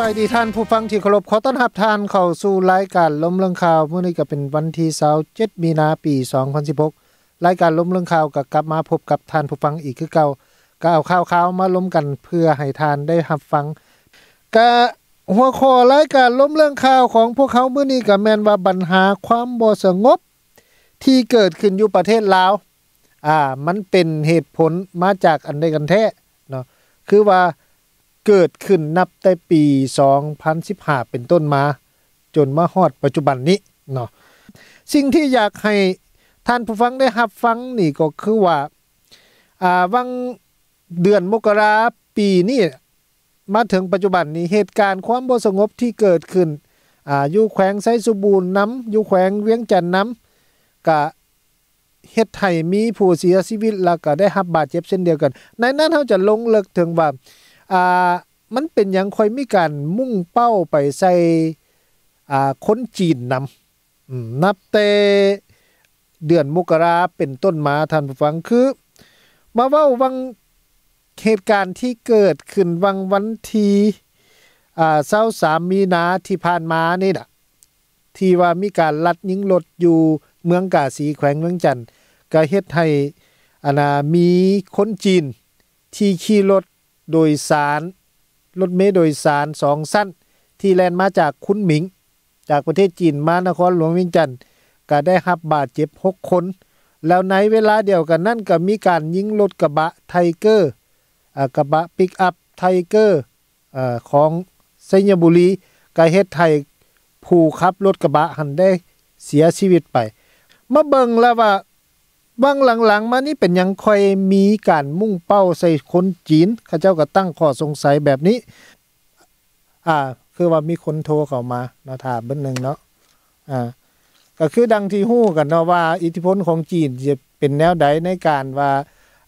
บายดีท่านผู้ฟังที่เคารพขอต้อนรับท่านเข้าสู่รายการล้มเรื่องข่าวมื้อนี้ก็เป็นวันที่27มีนาปี 2016 รายการล้มเรื่องข่าวก็กลับมาพบกับท่านผู้ฟังอีกคือเก่าก็เอาข่าวๆมาล้มกันเพื่อให้ท่านได้รับฟังก็หัวข้อรายการล้มเรื่องข่าวของพวกเขามื้อนี้ก็แม่นว่าปัญหาความบ่สงบ ที่เกิดขึ้นอยู่ประเทศลาวอ่ามันเป็นเหตุผลมาจากอันใดกันแท้เนาะคือว่า เกิดขึ้นนับแต่ปี 2015 เป็นต้นมา จนมาฮอดปัจจุบันนี้เนาะสิ่งที่อยากให้ท่านผู้ฟังได้รับฟังนี่ก็คือว่าอ่าวังเดือนมกราปีนี้มาถึงปัจจุบันนี้เหตุการณ์ความบ่สงบที่เกิดขึ้นอ่าอยู่แขวงไสสุบูรณ์น้ำอยู่แขวงเวียงจันทน์น้ำก็เฮ็ดให้มีผู้เสียชีวิตแล้วก็ได้รับบาดเจ็บเช่นเดียวกัน ในนั้นเฮาจะลงเลึกถึงว่า อ่ามันเป็นหยังค่อยมีการมุ่งเป้าไปใส่อ่าคนจีนนำนับแต่เดือนมกราเป็นต้นมาท่านผู้ฟังคือ มาเว้าวังเหตุการณ์ที่เกิดขึ้นวังวันทีอ่า23มีนาที่ผ่านมานี่น่ะที่ว่ามีการลัดยิงรถอยู่เมืองกาสีแขวงเมืองจันทน์ก็เฮ็ดให้อนามีคนจีนที่ขี่รถ โดยสาร รถเมล์โดยสาร2สั้น ที่แล่นมาจากคุนหมิง จากประเทศจีนมานครหลวงเวียงจันทน์ก็ได้รับบาดเจ็บ 6 คน แล้วในเวลาเดียวกันนั้นก็มีการยิงรถกระบะไทเกอร์อกระบะปิกอัพไทเกอร์อของไสยบุรีก็เฮ็ดให้ผู้ขับรถกระบะหันได้เสียชีวิตไปมาเบิงแล้วว่า บางหลังๆ มานี่เป็นหยังค่อยมีการมุ่งเป้าใส่คนจีนเขาเจ้าก็ตั้งข้อสงสัยแบบนี้ อ่า คือว่ามีคนโทรเข้ามาเนาะถามเบิ่งนึงเนาะอ่าก็คือดังที่ฮู้กันเนาะว่า อิทธิพลของจีนจะเป็นแนวใดในการว่า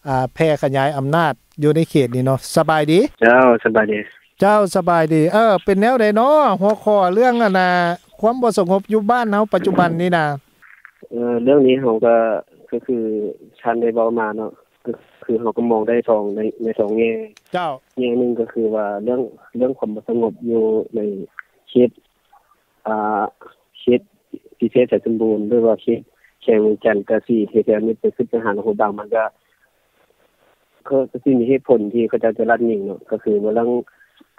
อ่าแพร่ขยายอำนาจอยู่ในเขตนี้เนาะสบายดี เจ้าสบายดี เจ้าสบายดี เออ เป็นแนวใดเนาะหัวข้อเรื่องอันน่ะความบ่สงบอยู่บ้านเฮาปัจจุบันนี้น่ะเอ่อเรื่องนี้เฮาก็ ก็คือชันได้เว้ามาเนาะก็คือเฮาก็มองได้สองในในสองแง่เจ้าแง่หนึงก็คือว่าเรื่องเรื่องความบ่สงบอยู่ในเขตอ่าเขตพิเศษสมบูรณ์หรือว่าเขตแขวงเวียงจันทน์ก็สิเหตุการณ์นี้เป็นขึ้นปัญหาของบางมันก็ก็ก็สิมีเหตุผลที่เขาจะจะรัดนิ่งเนาะก็คือว่าเรื่อง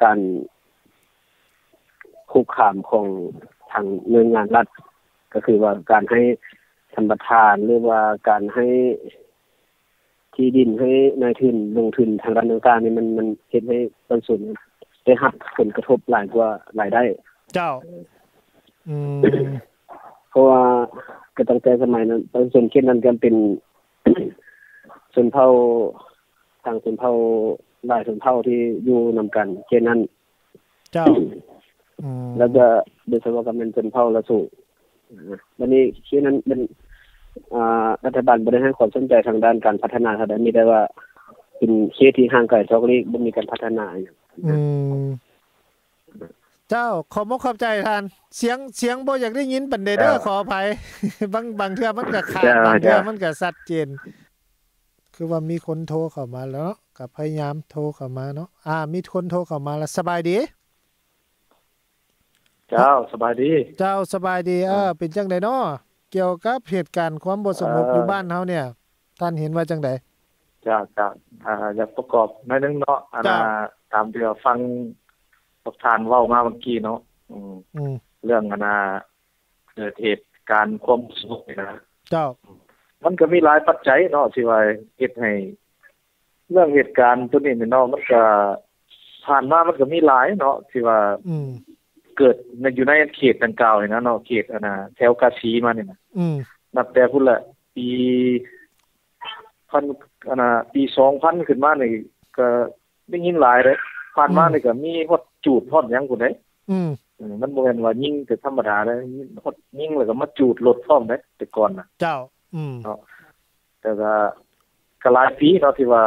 การคุกคามของทางหน่วยงานรัฐ ก็คือว่าการให้ สัมปทานหรือว่าการให้ที่ดินให้นายทุนลงทุนทางด้านต่างๆนี่มันมันเฮ็ดให้ประชาชนได้รับผลกระทบหลายกว่ารายได้ เจ้า อืมเพราะว่าก็ตั้งแต่สมัยนั้นประชาชนเขตนั้นก็เป็นชนเผ่าทางชนเผ่าหลายชนเผ่าที่อยู่นำกันเขตนั้น เจ้าอืมแล้วก็โดยเฉพาะกับเป็นชนเผ่าละสูวันนี้เขตนั้นเป็นอ่า รัฐบาลบ่ได้ให้ความสนใจทางด้านการพัฒนาเท่าใดมีแต่ว่า เป็นเขตที่ห่างไกลจากนี้บ่มีการพัฒนาหยังอืมเจ้าขอบบ่ขอบใจท่าน เสียงเสียงบ่อยากได้ยินปานใดเด้อขออภัยบางบางเทื่อมันก็ขาดบางเทื่อมันก็ชัดเจนคือว่ามีคนโทรเข้ามาแล้วเนาะก็พยายามโทรเข้ามาเนาะอ่า มีคนโทรเข้ามาแล้วสบายดี เจ้าสบายดี เจ้าสบายดี เออเป็นจังไดเนาะ เกี่ยวกับเหตุการณ์ความบ่สงบอยู่บ้านเฮาเนี่ย ท่านเห็นว่าจังไดจ้าจ้าอ่าอยากประกอบหน่อยนึงเนาะอันน่ะจ้าตามที่ว่าฟังประธานเว้ามาเมื่อกี้เนาะอืมอืมเรื่องอันน่ะเกิดเหตุการณ์ความสงบนี่นะเจ้า มันก็มีหลายปัจจัยเนาะที่ว่าเฮ็ดให้เรื่องเหตุการณ์ตัวนี้นี่เนาะมันก็ผ่านมามันก็มีหลายเนาะที่ว่า อืม เกิดในอยู่ในเขตดังกล่าวนี่นะเนาะเขตอันน่ะแถวกาสีมานี่นะอืมนับแต่พุ่นละปีพันอันน่ะปี2000ขึ้นมานี่ก็ได้ยินหลายเด้ผ่านมานี่ก็มีฮอดจูดฮอดหยังพุ่นเด้อืมอืมมันบ่แม่นว่ายิงแต่ธรรมดาเด้ยิงฮอดยิงแล้วก็มาจูดรถพร้อมเด้แต่ก่อนน่ะเจ้า อืมแต่ก็ก็หลายปีเนาะที่ว่า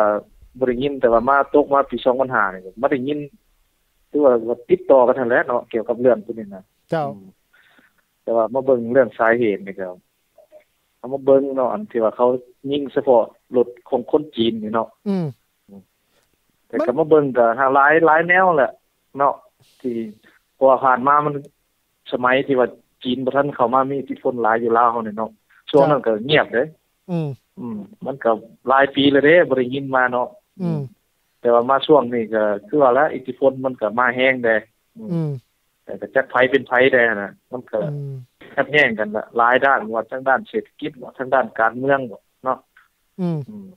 บ่ได้ยินแต่ว่ามาตกมาปี2005นี่ก็บ่ได้ยิน คือว่าว่าติดต่อกันนั่นแหละเนาะเกี่ยวกับเรื่องพวกนี้นะเจ้าอืมแต่ว่ามาเบิ่งเรื่องสาเหตุนี่ก็เอามาเบิ่งเนาะอันที่ว่าเขายิงเฉพาะรถของคนจีนนี่เนาะอืมแต่ก็มาเบิ่งก็หาหลายหลายแนวแหละเนาะที่เพราะว่าผ่านมามันสมัยที่ว่าจีนบ่ทันเข้ามามีอิทธิพลหลายอยู่ลาวเฮานี่เนาะช่วงนั้นก็เงียบเด้อืมอืมมันก็หลายปีแล้วเด้บ่ได้ยินมาเนาะอืม แต่ว่ามาช่วงนี้ก็คือว่าแล้วอิทธิพลมันก็มาแฮงแดอืมแต่ก็จักไผเป็นไผแดน่ะมันก็อืมขัดแย้งกันละหลายด้านว่าทั้งด้านเศรษฐกิจว่าทั้งด้านการเมืองเนาะอืมอืม